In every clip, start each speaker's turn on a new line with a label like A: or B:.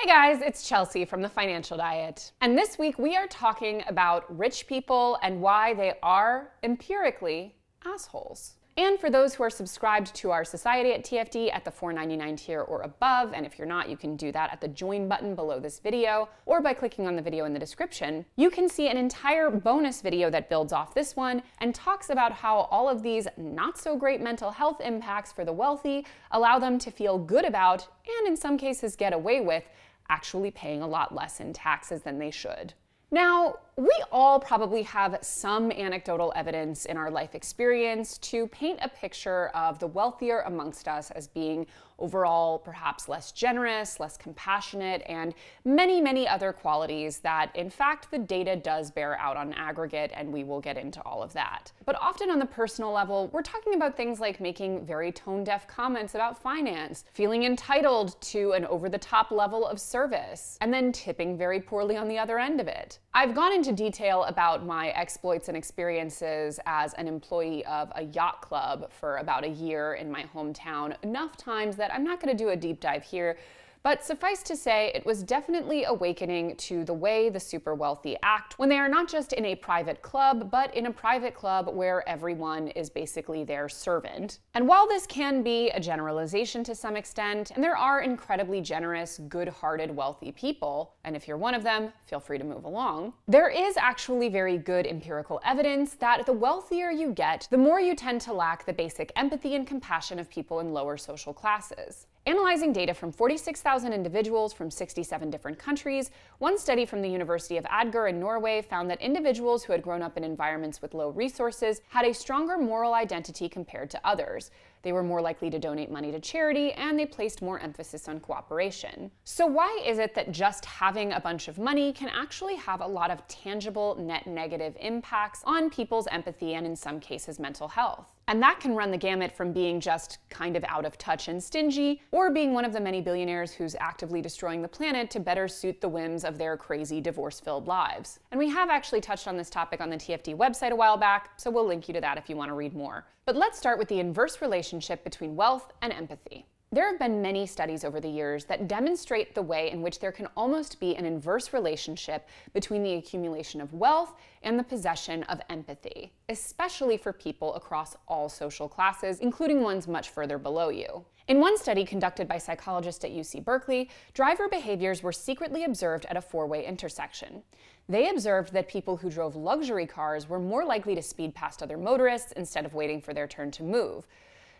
A: Hey guys, it's Chelsea from The Financial Diet. And this week we are talking about rich people and why they are empirically assholes. And for those who are subscribed to our society at TFD at the $4.99 tier or above, and if you're not, you can do that at the join button below this video or by clicking on the video in the description, you can see an entire bonus video that builds off this one and talks about how all of these not so great mental health impacts for the wealthy allow them to feel good about, and in some cases get away with, actually paying a lot less in taxes than they should. Now, we all probably have some anecdotal evidence in our life experience to paint a picture of the wealthier amongst us as being overall perhaps less generous, less compassionate, and many, many other qualities that, in fact, the data does bear out on aggregate, and we will get into all of that. But often on the personal level, we're talking about things like making very tone deaf comments about finance, feeling entitled to an over the top level of service, and then tipping very poorly on the other end of it. I've gone into detail about my exploits and experiences as an employee of a yacht club for about a year in my hometown, enough times that I'm not going to do a deep dive here. But suffice to say, it was definitely awakening to the way the super wealthy act when they are not just in a private club, but in a private club where everyone is basically their servant. And while this can be a generalization to some extent, and there are incredibly generous, good hearted, wealthy people, and if you're one of them, feel free to move along, there is actually very good empirical evidence that the wealthier you get, the more you tend to lack the basic empathy and compassion of people in lower social classes. Analyzing data from 46,000 individuals from 67 different countries, one study from the University of Agder in Norway found that individuals who had grown up in environments with low resources had a stronger moral identity compared to others. They were more likely to donate money to charity, and they placed more emphasis on cooperation. So, why is it that just having a bunch of money can actually have a lot of tangible net negative impacts on people's empathy and, in some cases, mental health? And that can run the gamut from being just kind of out of touch and stingy, or being one of the many billionaires who's actively destroying the planet to better suit the whims of their crazy divorce filled lives. And we have actually touched on this topic on the TFD website a while back, so we'll link you to that if you want to read more. But let's start with the inverse relationship between wealth and empathy. There have been many studies over the years that demonstrate the way in which there can almost be an inverse relationship between the accumulation of wealth and the possession of empathy, especially for people across all social classes, including ones much further below you. In one study conducted by psychologists at UC Berkeley, driver behaviors were secretly observed at a four way intersection. They observed that people who drove luxury cars were more likely to speed past other motorists instead of waiting for their turn to move.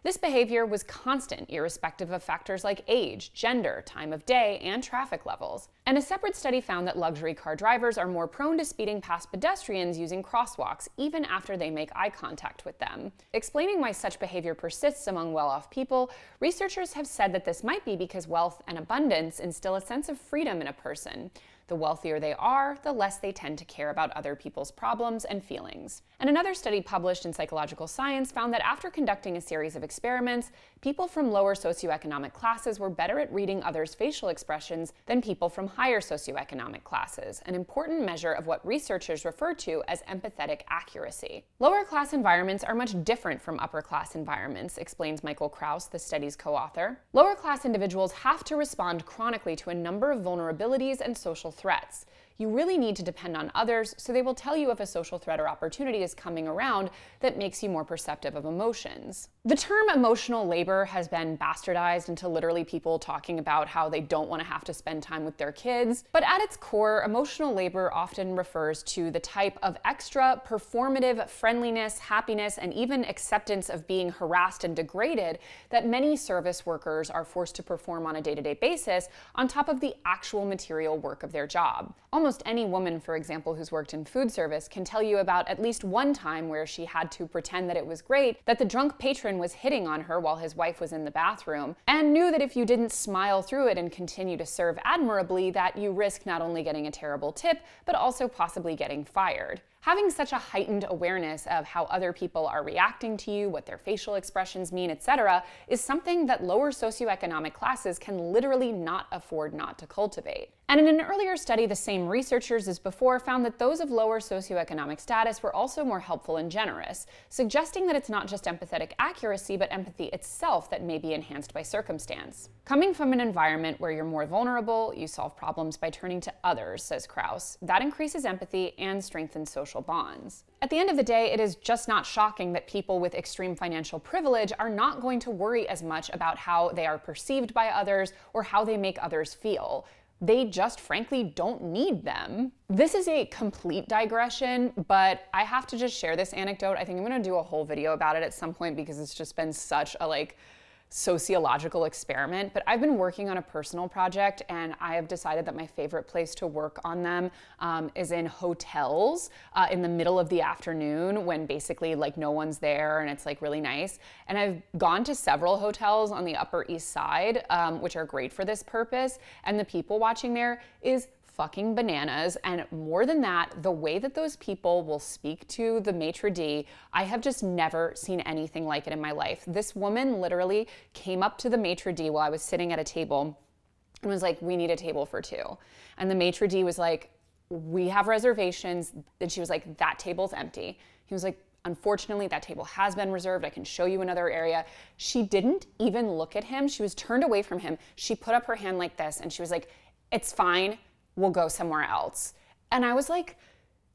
A: This behavior was constant, irrespective of factors like age, gender, time of day, and traffic levels. And a separate study found that luxury car drivers are more prone to speeding past pedestrians using crosswalks, even after they make eye contact with them. Explaining why such behavior persists among well off people, researchers have said that this might be because wealth and abundance instill a sense of freedom in a person. The wealthier they are, the less they tend to care about other people's problems and feelings. And another study published in Psychological Science found that after conducting a series of experiments, people from lower socioeconomic classes were better at reading others' facial expressions than people from higher socioeconomic classes, an important measure of what researchers refer to as empathetic accuracy. Lower class environments are much different from upper class environments, explains Michael Kraus, the study's co author. Lower class individuals have to respond chronically to a number of vulnerabilities and social threats. You really need to depend on others, so they will tell you if a social threat or opportunity is coming around that makes you more perceptive of emotions. The term emotional labor has been bastardized into literally people talking about how they don't want to have to spend time with their kids, but at its core, emotional labor often refers to the type of extra performative friendliness, happiness, and even acceptance of being harassed and degraded that many service workers are forced to perform on a day to day basis on top of the actual material work of their job. Almost any woman, for example, who's worked in food service can tell you about at least one time where she had to pretend that it was great that the drunk patron was hitting on her while his wife was in the bathroom, and knew that if you didn't smile through it and continue to serve admirably, that you risk not only getting a terrible tip, but also possibly getting fired. Having such a heightened awareness of how other people are reacting to you, what their facial expressions mean, etc., is something that lower socioeconomic classes can literally not afford not to cultivate. And in an earlier study, the same researchers as before found that those of lower socioeconomic status were also more helpful and generous, suggesting that it's not just empathetic accuracy, but empathy itself that may be enhanced by circumstance. Coming from an environment where you're more vulnerable, you solve problems by turning to others, says Kraus. That increases empathy and strengthens social bonds. At the end of the day, it is just not shocking that people with extreme financial privilege are not going to worry as much about how they are perceived by others or how they make others feel they just frankly don't need them. This is a complete digression, but I have to just share this anecdote. I think I'm gonna do a whole video about it at some point because it's just been such a like sociological experiment, but I've been working on a personal project and I have decided that my favorite place to work on them um, is in hotels uh, in the middle of the afternoon when basically like no one's there and it's like really nice. And I've gone to several hotels on the Upper East Side, um, which are great for this purpose. And the people watching there is fucking bananas. And more than that, the way that those people will speak to the maitre d', I have just never seen anything like it in my life. This woman literally came up to the maitre d' while I was sitting at a table and was like, We need a table for two. And the maitre d' was like, We have reservations. And she was like, That table's empty. He was like, Unfortunately, that table has been reserved. I can show you another area. She didn't even look at him. She was turned away from him. She put up her hand like this and she was like, It's fine we'll go somewhere else. And I was like,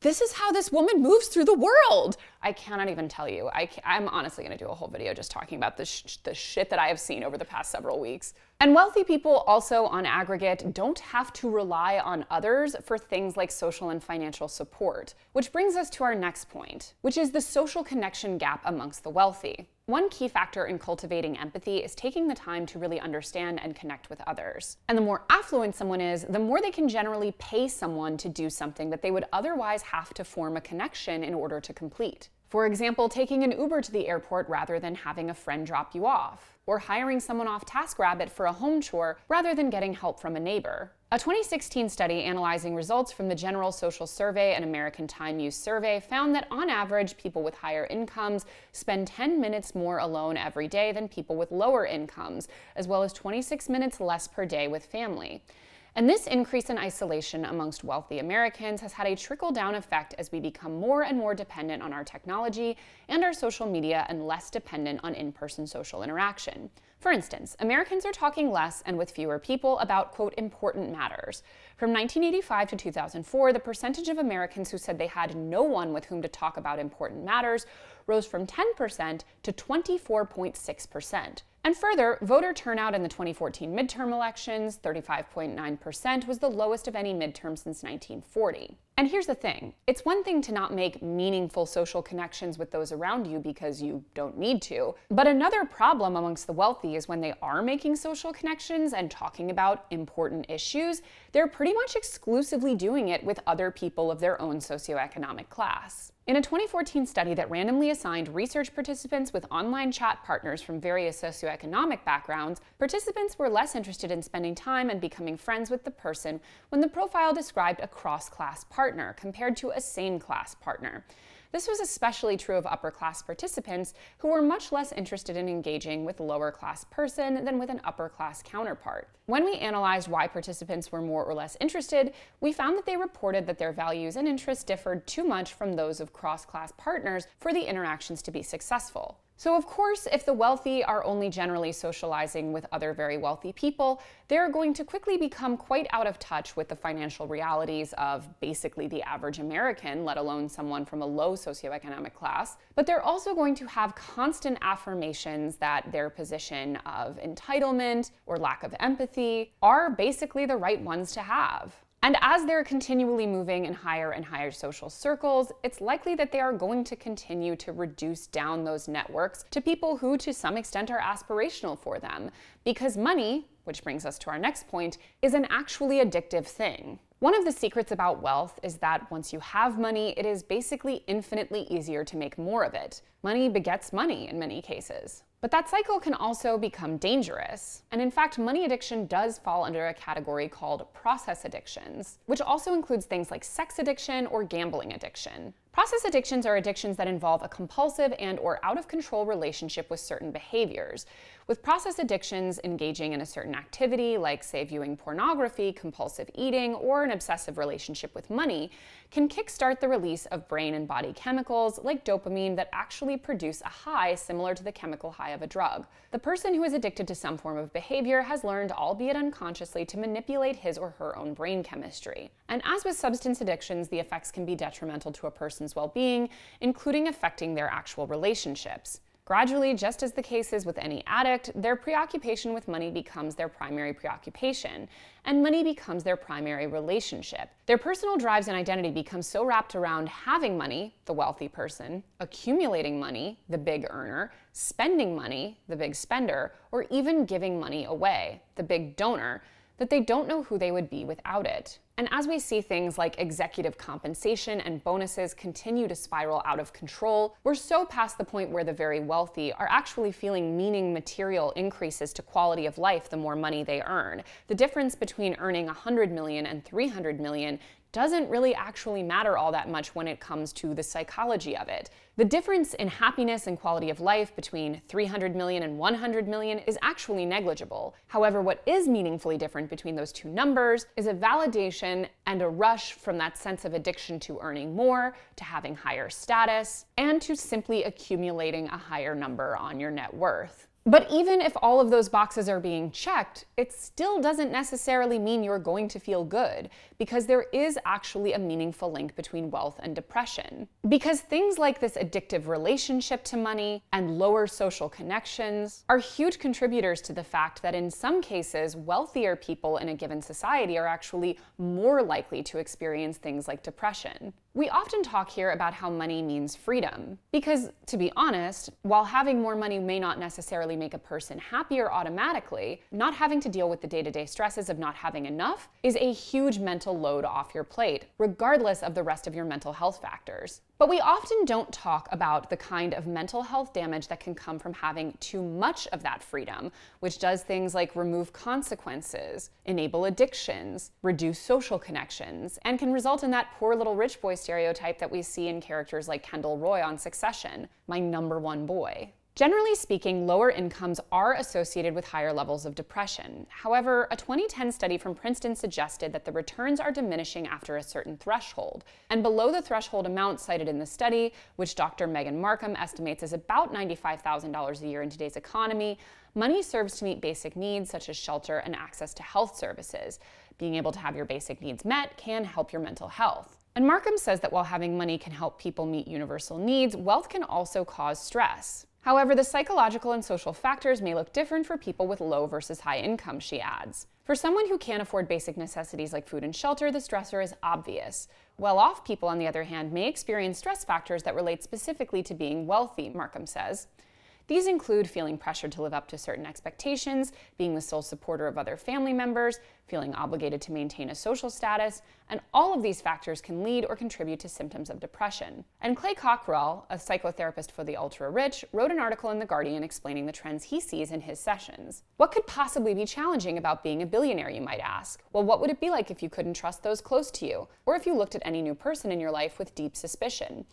A: this is how this woman moves through the world. I cannot even tell you. I am honestly going to do a whole video just talking about the, sh the shit that I have seen over the past several weeks. And wealthy people also, on aggregate, don't have to rely on others for things like social and financial support. Which brings us to our next point, which is the social connection gap amongst the wealthy. One key factor in cultivating empathy is taking the time to really understand and connect with others. And the more affluent someone is, the more they can generally pay someone to do something that they would otherwise have to form a connection in order to complete. For example, taking an Uber to the airport rather than having a friend drop you off or hiring someone off TaskRabbit for a home chore rather than getting help from a neighbor. A 2016 study analyzing results from the General Social Survey and American Time Use Survey found that on average, people with higher incomes spend 10 minutes more alone every day than people with lower incomes, as well as 26 minutes less per day with family. And this increase in isolation amongst wealthy Americans has had a trickle down effect as we become more and more dependent on our technology and our social media and less dependent on in person social interaction. For instance, Americans are talking less and with fewer people about, quote, important matters. From 1985 to 2004, the percentage of Americans who said they had no one with whom to talk about important matters rose from 10% to 24.6%. And further, voter turnout in the 2014 midterm elections, 35.9%, was the lowest of any midterm since 1940. And here's the thing it's one thing to not make meaningful social connections with those around you because you don't need to. But another problem amongst the wealthy is when they are making social connections and talking about important issues, they're pretty much exclusively doing it with other people of their own socioeconomic class. In a 2014 study that randomly assigned research participants with online chat partners from various socioeconomic backgrounds, participants were less interested in spending time and becoming friends with the person when the profile described a cross class partner compared to a same class partner. This was especially true of upper class participants who were much less interested in engaging with a lower class person than with an upper class counterpart. When we analyzed why participants were more or less interested, we found that they reported that their values and interests differed too much from those of cross class partners for the interactions to be successful. So, of course, if the wealthy are only generally socializing with other very wealthy people, they're going to quickly become quite out of touch with the financial realities of basically the average American, let alone someone from a low socioeconomic class. But they're also going to have constant affirmations that their position of entitlement or lack of empathy are basically the right ones to have. And as they're continually moving in higher and higher social circles, it's likely that they are going to continue to reduce down those networks to people who, to some extent, are aspirational for them. Because money, which brings us to our next point, is an actually addictive thing. One of the secrets about wealth is that once you have money, it is basically infinitely easier to make more of it. Money begets money in many cases. But that cycle can also become dangerous. And in fact, money addiction does fall under a category called process addictions, which also includes things like sex addiction or gambling addiction. Process addictions are addictions that involve a compulsive and or out of control relationship with certain behaviors. With process addictions, engaging in a certain activity, like, say, viewing pornography, compulsive eating, or an obsessive relationship with money, can kickstart the release of brain and body chemicals like dopamine that actually produce a high similar to the chemical high of a drug. The person who is addicted to some form of behavior has learned, albeit unconsciously, to manipulate his or her own brain chemistry. And as with substance addictions, the effects can be detrimental to a person's well being, including affecting their actual relationships. Gradually, just as the case is with any addict, their preoccupation with money becomes their primary preoccupation, and money becomes their primary relationship. Their personal drives and identity become so wrapped around having money, the wealthy person, accumulating money, the big earner, spending money, the big spender, or even giving money away, the big donor, that they don't know who they would be without it. And as we see things like executive compensation and bonuses continue to spiral out of control, we're so past the point where the very wealthy are actually feeling meaning material increases to quality of life the more money they earn. The difference between earning 100 million and 300 million doesn't really actually matter all that much when it comes to the psychology of it. The difference in happiness and quality of life between 300 million and 100 million is actually negligible. However, what is meaningfully different between those two numbers is a validation and a rush from that sense of addiction to earning more, to having higher status, and to simply accumulating a higher number on your net worth. But even if all of those boxes are being checked, it still doesn't necessarily mean you're going to feel good, because there is actually a meaningful link between wealth and depression. Because things like this addictive relationship to money and lower social connections are huge contributors to the fact that in some cases, wealthier people in a given society are actually more likely to experience things like depression. We often talk here about how money means freedom. Because, to be honest, while having more money may not necessarily make a person happier automatically, not having to deal with the day to day stresses of not having enough is a huge mental load off your plate, regardless of the rest of your mental health factors. But we often don't talk about the kind of mental health damage that can come from having too much of that freedom, which does things like remove consequences, enable addictions, reduce social connections, and can result in that poor little rich boy stereotype that we see in characters like Kendall Roy on Succession, my number one boy. Generally speaking, lower incomes are associated with higher levels of depression. However, a 2010 study from Princeton suggested that the returns are diminishing after a certain threshold. And below the threshold amount cited in the study, which Dr. Megan Markham estimates is about $95,000 a year in today's economy, money serves to meet basic needs such as shelter and access to health services. Being able to have your basic needs met can help your mental health. And Markham says that while having money can help people meet universal needs, wealth can also cause stress. However, the psychological and social factors may look different for people with low versus high income, she adds. For someone who can't afford basic necessities like food and shelter, the stressor is obvious. Well off people, on the other hand, may experience stress factors that relate specifically to being wealthy, Markham says. These include feeling pressured to live up to certain expectations, being the sole supporter of other family members, feeling obligated to maintain a social status, and all of these factors can lead or contribute to symptoms of depression. And Clay Cockrell, a psychotherapist for the ultra rich, wrote an article in The Guardian explaining the trends he sees in his sessions. What could possibly be challenging about being a billionaire, you might ask? Well, what would it be like if you couldn't trust those close to you? Or if you looked at any new person in your life with deep suspicion?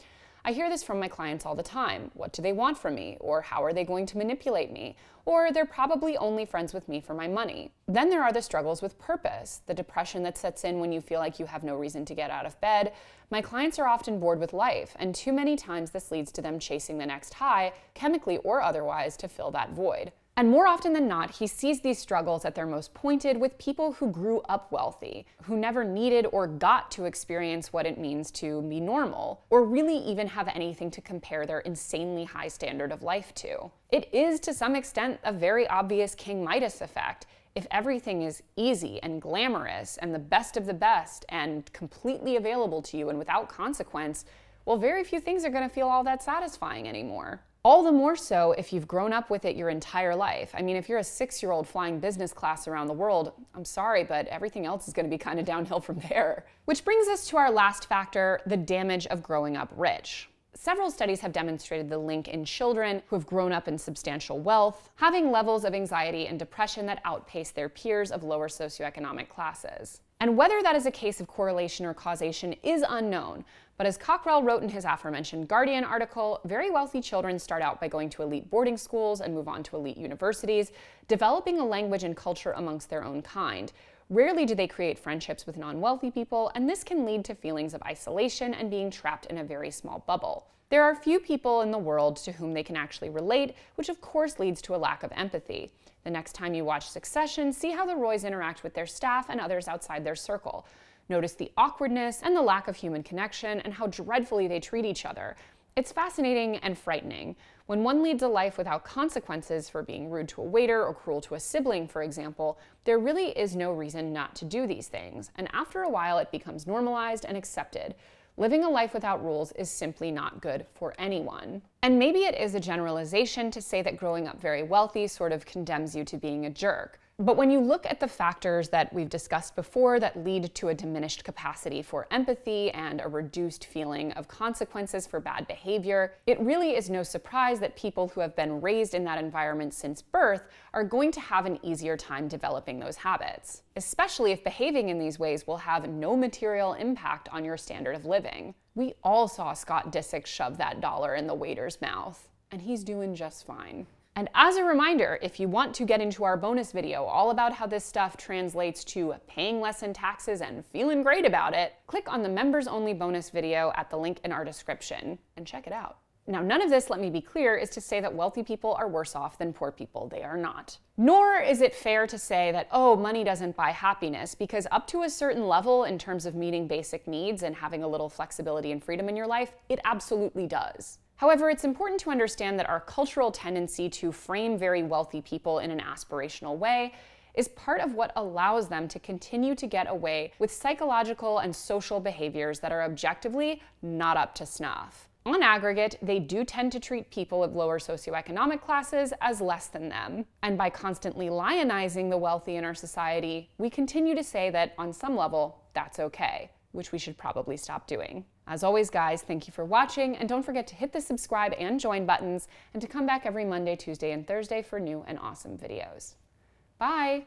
A: I hear this from my clients all the time. What do they want from me? Or how are they going to manipulate me? Or they're probably only friends with me for my money. Then there are the struggles with purpose, the depression that sets in when you feel like you have no reason to get out of bed. My clients are often bored with life, and too many times this leads to them chasing the next high, chemically or otherwise, to fill that void. And more often than not, he sees these struggles at their most pointed with people who grew up wealthy, who never needed or got to experience what it means to be normal, or really even have anything to compare their insanely high standard of life to. It is, to some extent, a very obvious King Midas effect. If everything is easy and glamorous and the best of the best and completely available to you and without consequence, well, very few things are going to feel all that satisfying anymore. All the more so if you've grown up with it your entire life. I mean, if you're a six year old flying business class around the world, I'm sorry, but everything else is going to be kind of downhill from there. Which brings us to our last factor the damage of growing up rich. Several studies have demonstrated the link in children who have grown up in substantial wealth, having levels of anxiety and depression that outpace their peers of lower socioeconomic classes. And whether that is a case of correlation or causation is unknown, but as Cockrell wrote in his aforementioned Guardian article, very wealthy children start out by going to elite boarding schools and move on to elite universities, developing a language and culture amongst their own kind. Rarely do they create friendships with non wealthy people, and this can lead to feelings of isolation and being trapped in a very small bubble. There are few people in the world to whom they can actually relate, which of course leads to a lack of empathy. The next time you watch Succession, see how the Roys interact with their staff and others outside their circle. Notice the awkwardness and the lack of human connection and how dreadfully they treat each other. It's fascinating and frightening. When one leads a life without consequences for being rude to a waiter or cruel to a sibling, for example, there really is no reason not to do these things, and after a while it becomes normalized and accepted. Living a life without rules is simply not good for anyone. And maybe it is a generalization to say that growing up very wealthy sort of condemns you to being a jerk. But when you look at the factors that we've discussed before that lead to a diminished capacity for empathy and a reduced feeling of consequences for bad behavior, it really is no surprise that people who have been raised in that environment since birth are going to have an easier time developing those habits, especially if behaving in these ways will have no material impact on your standard of living. We all saw Scott Disick shove that dollar in the waiter's mouth, and he's doing just fine. And as a reminder, if you want to get into our bonus video all about how this stuff translates to paying less in taxes and feeling great about it, click on the members only bonus video at the link in our description and check it out. Now, none of this, let me be clear, is to say that wealthy people are worse off than poor people. They are not. Nor is it fair to say that, oh, money doesn't buy happiness, because up to a certain level, in terms of meeting basic needs and having a little flexibility and freedom in your life, it absolutely does. However, it's important to understand that our cultural tendency to frame very wealthy people in an aspirational way is part of what allows them to continue to get away with psychological and social behaviors that are objectively not up to snuff. On aggregate, they do tend to treat people of lower socioeconomic classes as less than them. And by constantly lionizing the wealthy in our society, we continue to say that on some level, that's okay which we should probably stop doing. As always, guys, thank you for watching, and don't forget to hit the subscribe and join buttons, and to come back every Monday, Tuesday, and Thursday for new and awesome videos. Bye!